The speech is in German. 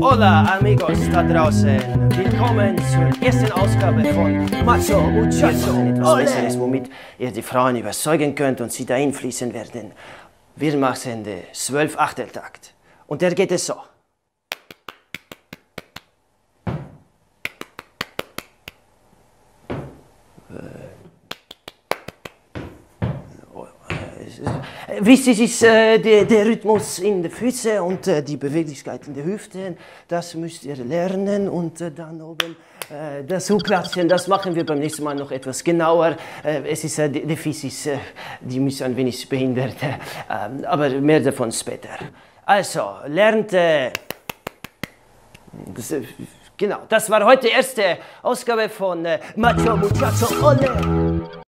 Hola amigos da draußen, willkommen zur ersten Ausgabe von Macho Muchacho. Etwas Besseres, womit ihr die Frauen überzeugen könnt und sie dahin fließen werden. Wir machen den 12 Achteltakt. Und der geht es so. Wichtig ist äh, der, der, Rhythmus in den Füßen und äh, die Beweglichkeit in den Hüften. Das müsst ihr lernen und äh, dann oben äh, das Huklatschen, das machen wir beim nächsten Mal noch etwas genauer. Äh, es ist äh, die, die Fisis, die müssen ein wenig behindert, ähm, aber mehr davon später. Also, lernt... Das, genau, das war heute die erste Ausgabe von Macho Muchacho Ole.